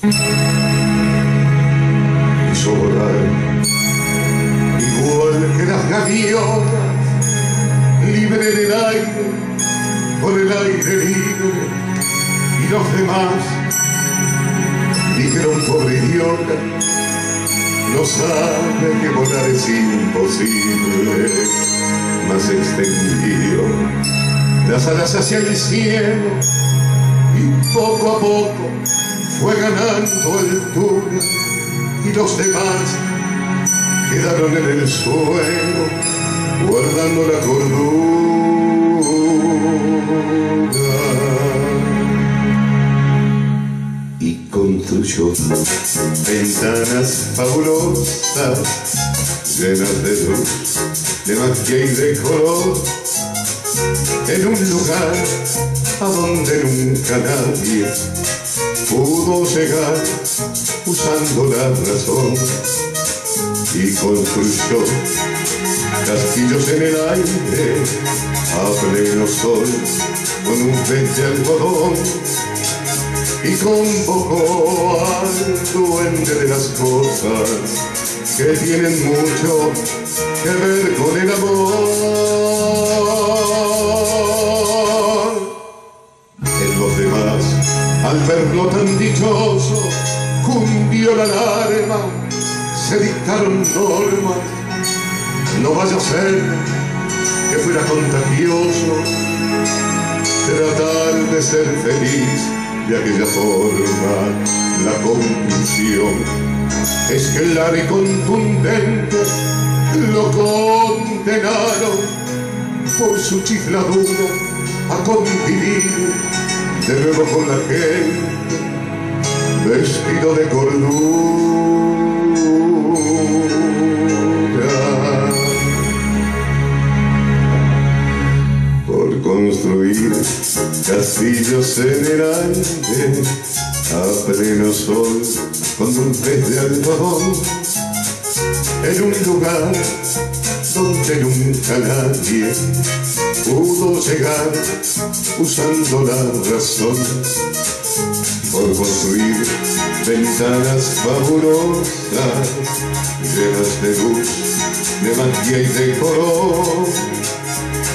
Quiso volar igual que las gaviotas, libre del aire, por el aire libre, y los demás dijeron pobre idiota, no sabe que volar es imposible, más extendió las alas hacia el cielo y poco a poco fue ganando el túnel y los demás quedaron en el suelo guardando la cordura. Y construyó ventanas fabulosas llenas de luz, de magia y de color en un lugar a donde nunca nadie pudo llegar usando la razón y construyó castillos en el aire a pleno sol con un pez de algodón y convocó al duende de las cosas que tienen mucho que ver con el amor. Verlo tan dichoso, cundió la alarma, se dictaron normas. No vaya a ser que fuera contagioso tratar de ser feliz de aquella forma. La conclusión es clara y contundente, lo condenaron por su chifladura a convivir de nuevo con la gente, vestido de cordura. Por construir castillos en el aire, a pleno sol, con un pez de algodón, en un lugar donde nunca nadie pudo llegar usando la razón por construir ventanas fabulosas llenas de luz, de magia y de color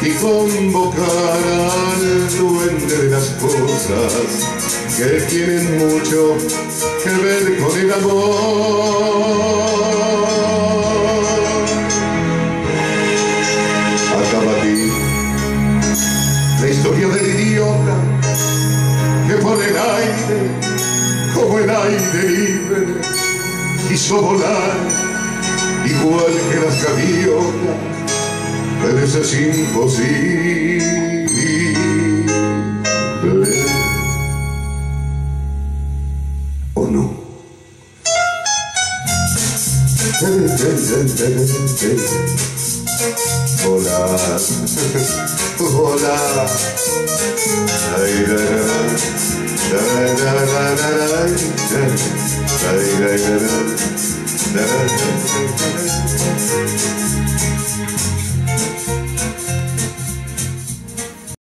y convocar al duende de las cosas que tienen mucho que ver con el amor. Quiso volar igual que las gaviotas pero es imposible. ¿O no? Volar, volar. Love.